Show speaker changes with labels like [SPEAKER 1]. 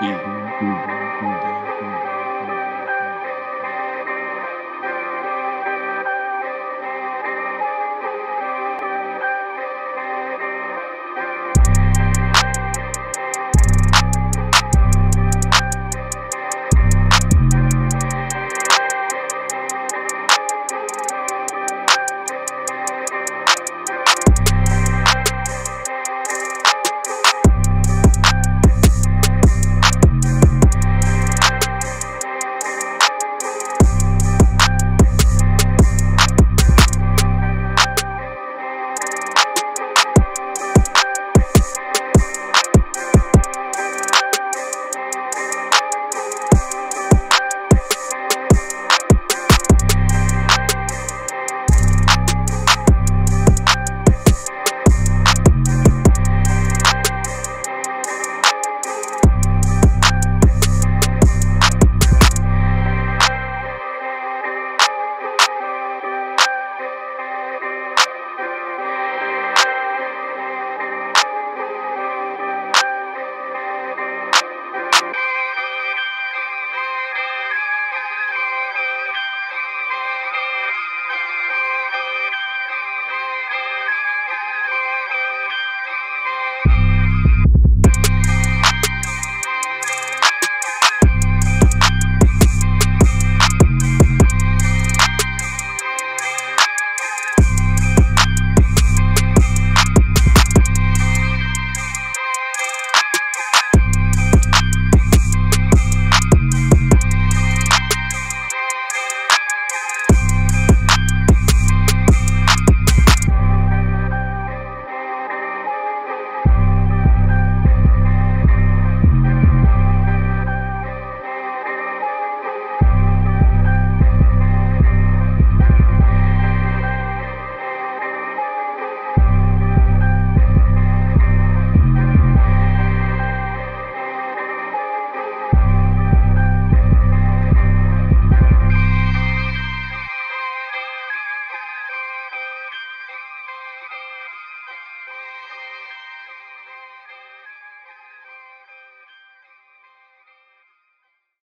[SPEAKER 1] 嗯。